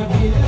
I'll